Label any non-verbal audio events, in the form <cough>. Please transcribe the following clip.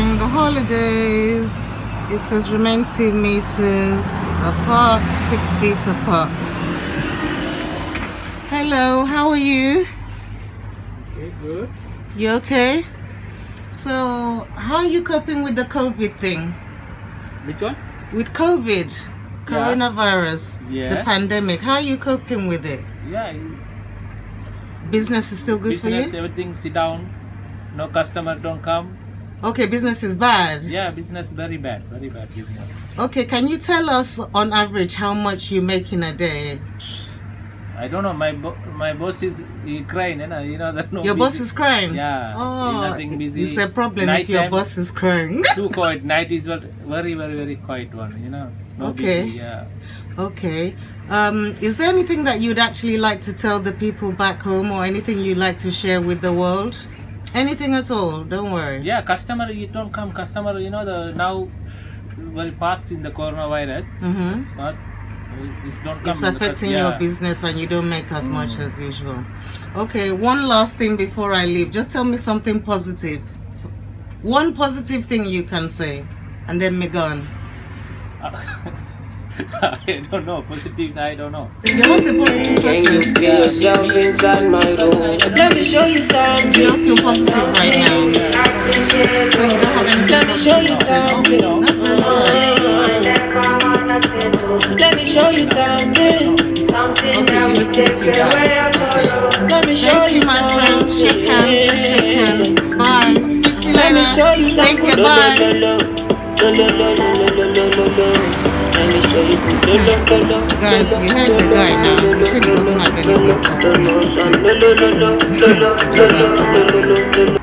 enjoying the holidays. It says remain two meters apart, six feet apart. Hello, how are you? Okay, good. You okay? So, how are you coping with the COVID thing? Which one? With COVID, coronavirus, the Yeah. pandemic, how are you coping with it? Yeah, Business is still good business, for you? everything sit down. No customer don't come. Okay, business is bad. Yeah, business very bad, very bad business. Okay, can you tell us on average how much you make in a day? I don't know. My bo- my boss is he crying, you know. You know that no. your boss is crying? Yeah, Oh, nothing busy. it's a problem if your boss is crying. <laughs> Too quiet. Night is very very very quiet one. You know. No Okay. Busy, yeah. okay. Um, is there anything that you'd actually like to tell the people back home or anything you'd like to share with the world? Anything at all, don't worry. Yeah, customer you don't come. Customer, you know the now very fast in the coronavirus. Mm-hmm. Fast. It's. It's affecting your business and you don't make as much as usual. Okay, one last thing before I leave. Just tell me something positive. One positive thing you can say, and then me gone. <laughs> I don't know. Positives, I don't know. You're a positive Can person. you be yourself inside my room? Let me show you You something. don't feel positive right now. So you don't have anything Let me show you positive. something. That's very. Let me show you something. Something that will take away your sorrow. Let me show Thank you you, my friend. Shake hands. Let's shake hands. something. Bye. Speak to you Let me show you Take something. care. Bye. Guys, you have to die now. You should not.